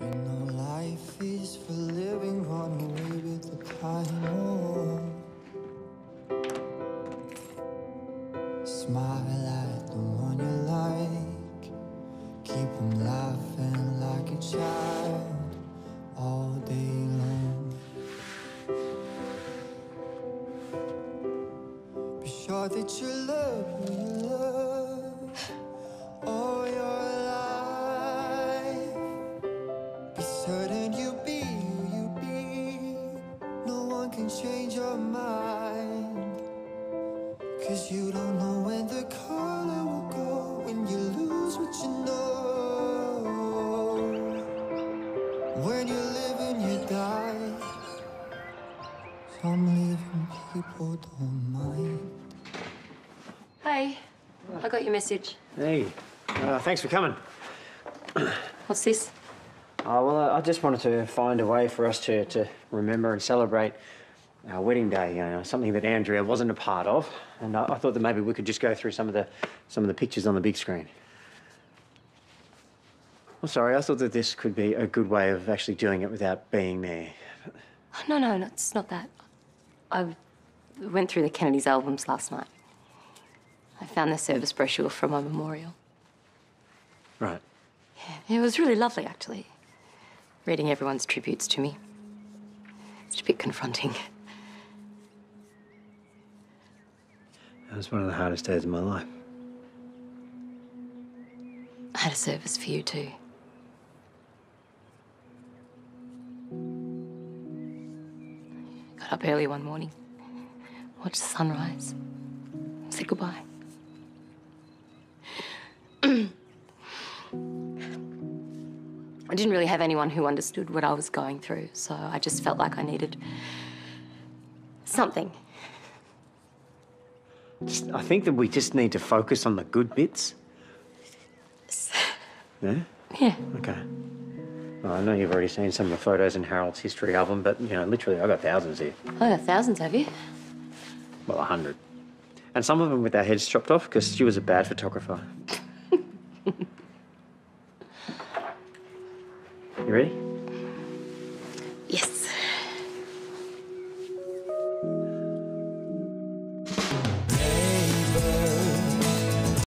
You know life is for living, run away with the time. Oh. Smile at the one you like, keep them laughing like a child all day long. Be sure that you love me. love. Be certain you be who you be. No one can change your mind. Cause you don't know when the color will go when you lose what you know. When you live and you die. Some living people don't mind. Hey, I got your message. Hey, uh, thanks for coming. What's this? Oh, well, I just wanted to find a way for us to, to remember and celebrate our wedding day. You know, something that Andrea wasn't a part of, and I, I thought that maybe we could just go through some of the some of the pictures on the big screen. Well, sorry, I thought that this could be a good way of actually doing it without being there. Oh, no, no, no, it's not that. I went through the Kennedy's albums last night. I found the service brochure for my memorial. Right. Yeah, It was really lovely, actually. Reading everyone's tributes to me. It's a bit confronting. That was one of the hardest days of my life. I had a service for you, too. Got up early one morning, watched the sunrise, said goodbye. I didn't really have anyone who understood what I was going through, so I just felt like I needed something. Just, I think that we just need to focus on the good bits. Yeah? Yeah. Okay. Well, I know you've already seen some of the photos in Harold's history album, but you know, literally, I've got thousands here. Oh, thousands, have you? Well, a hundred. And some of them with their heads chopped off because she was a bad photographer. you ready?